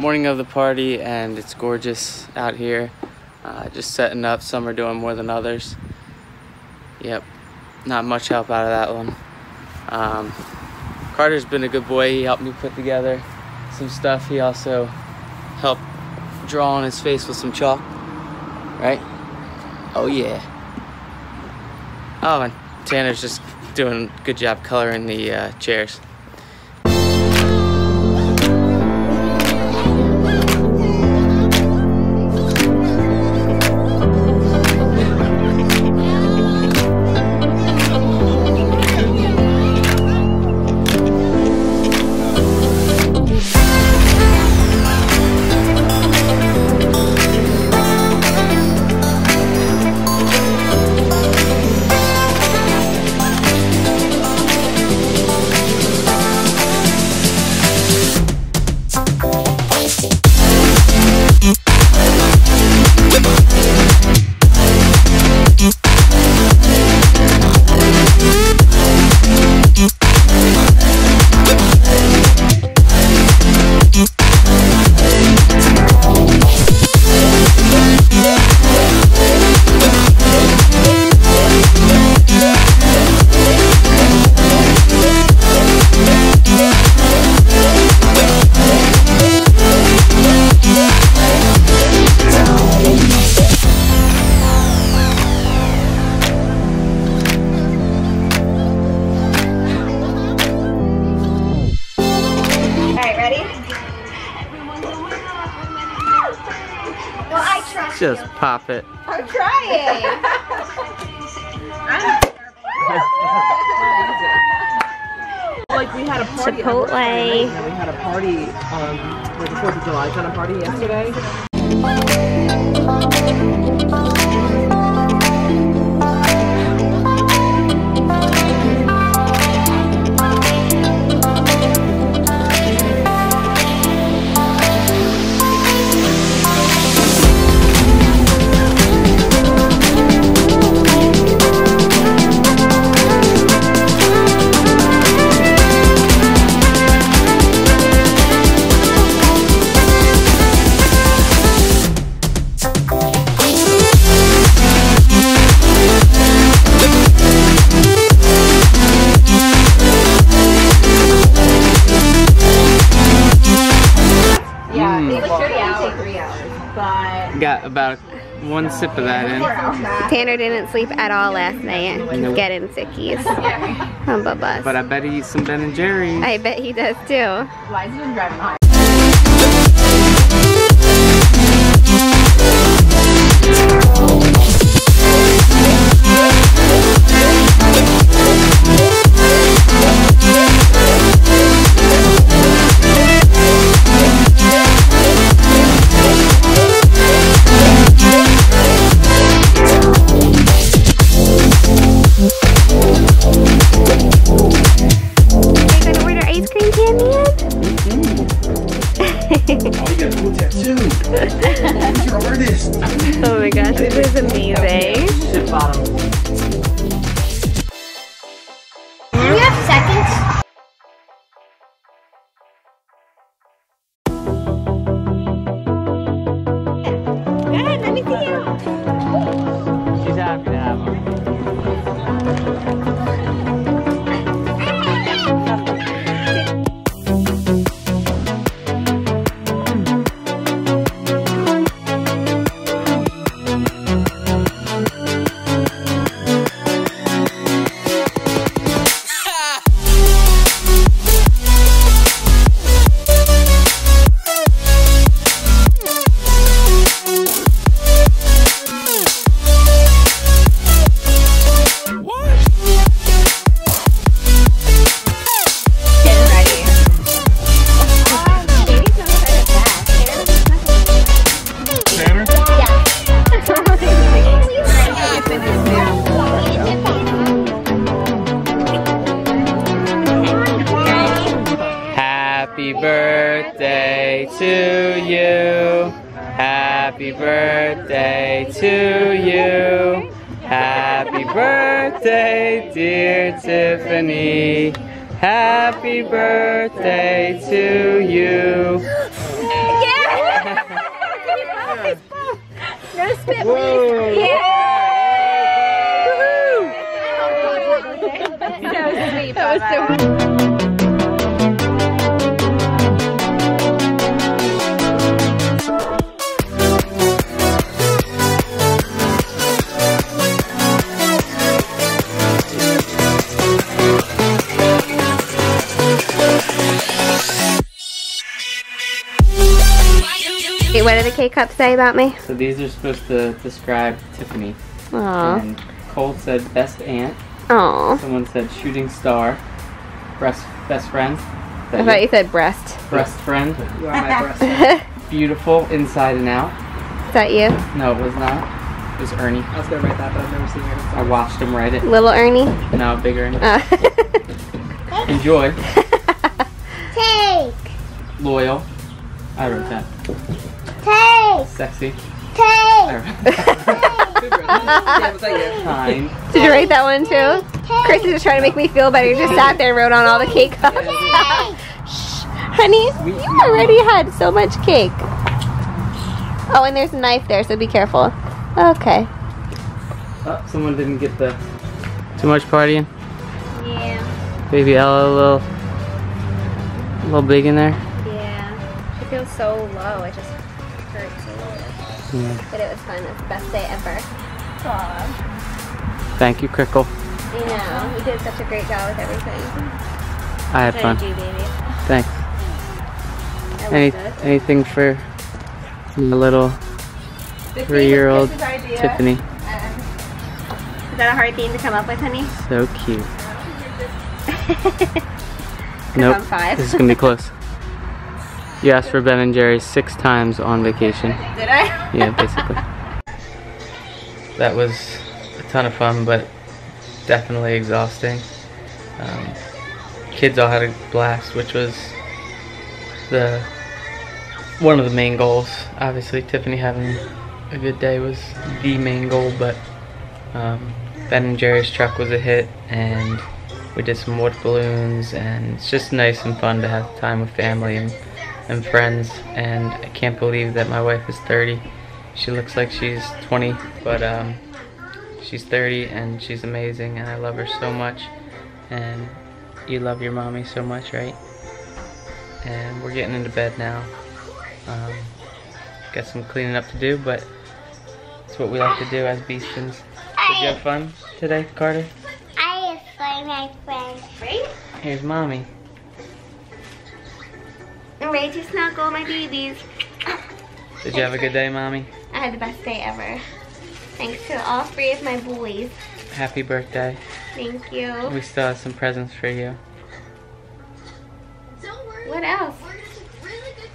morning of the party and it's gorgeous out here. Uh, just setting up. Some are doing more than others. Yep, not much help out of that one. Um, Carter's been a good boy. He helped me put together some stuff. He also helped draw on his face with some chalk. Right? Oh yeah. Oh, and Tanner's just doing a good job coloring the uh, chairs. Ready? Well, I trust Just you. pop it. I'm trying. Like we had a party. Chipotle. And we had a party um, for the Fourth of July kind of party yesterday. About one sip of that in. Tanner didn't sleep at all last night. Nope. Getting sickies. Humba bus. But I bet he eats some Ben and Jerry's. I bet he does too. why is he even driving oh my gosh, this is amazing. Happy birthday to you. Happy birthday to you. Happy birthday, dear Tiffani. Happy birthday to you. Yeah! no spit, please. Yeah! That was sweet. That was so Wait, what did the K cup say about me? So these are supposed to describe Tiffani. Aw. And Cole said best aunt. Aw. Someone said shooting star. Breast best friend. I that thought you? you said breast. breast friend. You are my breast. Beautiful inside and out. Is that you? No, it was not. It was Ernie. I was gonna write that, but I've never seen it. I watched him write it. Little Ernie? No, big Ernie. Uh, Enjoy. Take, Loyal. I wrote that. Take, Sexy. take. I wrote Super. yeah, was that you? Kind. Did you write that one too? Chris is just trying to make me feel better. You just sat there and wrote on all the cake cups. Shh. Honey, Sweet you already had so much cake. Oh, and there's a knife there, so be careful. Okay. Oh, someone didn't get the. Too much partying. Yeah, Baby Ella a little, a little big in there. yeah. She feels so low. It just hurts a little. Yeah. But it was fun. It's the best day ever. Thank you, Crickle. You know, you did such a great job with everything. I had How fun. you, baby? Thanks. Any, it. anything for my little three-year-old Tiffani? Um, is that a hard theme to come up with, honey? So cute. Because Nope. I'm five. This is gonna be close. You asked for Ben and Jerry's six times on vacation. Did I? Yeah, basically. that was a ton of fun, but definitely exhausting. Um, kids all had a blast, which was the one of the main goals. Obviously, Tiffany having a good day was the main goal, but um, Ben and Jerry's truck was a hit, and we did some water balloons, and it's just nice and fun to have time with family and, and friends. And I can't believe that my wife is 30. She looks like she's 20, but um, she's 30 and she's amazing, and I love her so much. And you love your mommy so much, right? And we're getting into bed now. Um, got some cleaning up to do, but it's what we like to do as Beastons. Did you have fun today, Carter? I have fun, my friend. Right? Here's mommy. Ready to snuggle, my babies. Did you have a good day, mommy? I had the best day ever. Thanks to all three of my boys. Happy birthday. Thank you. We still have some presents for you. What else?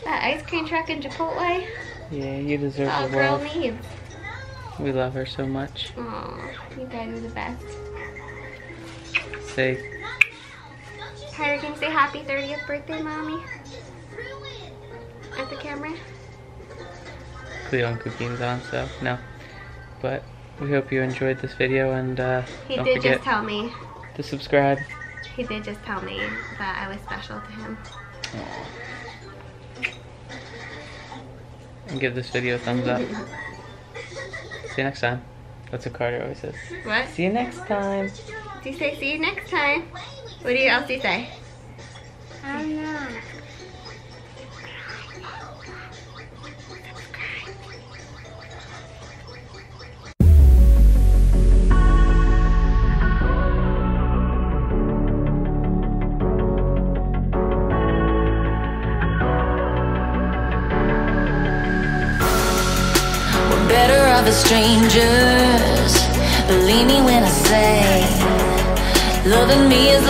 That ice cream truck in Chipotle. Yeah, you deserve All the girl needs. We love her so much. Aw, you guys are the best. Say Tyler, can you say happy 30th birthday, mommy? At the camera? Cleo and Cooking's on, so no. But we hope you enjoyed this video and uh, He don't did forget just tell me. to subscribe. He did just tell me that I was special to him. And give this video a thumbs up. See you next time. That's what Carter always says. What? See you next time. Do you say see you next time? What do you else do you say? I don't know. Better off strangers. Believe me when I say, loving me is.